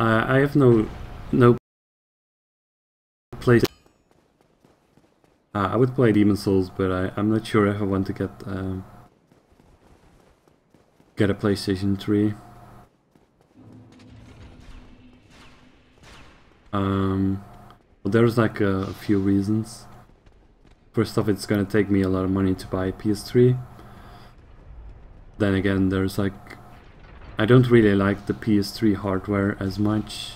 I, I have no no place. Uh, I would play Demon Souls, but I, I'm not sure if I want to get um, get a PlayStation 3. Um, well, there's like a, a few reasons. First off, it's gonna take me a lot of money to buy a PS3. Then again, there's like... I don't really like the PS3 hardware as much.